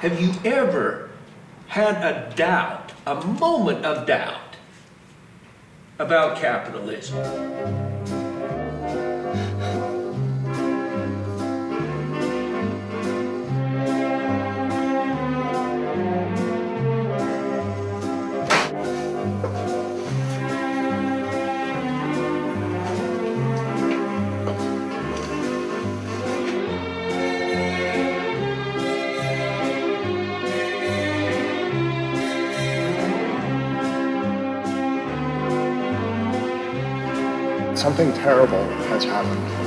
Have you ever had a doubt, a moment of doubt about capitalism? Something terrible has happened.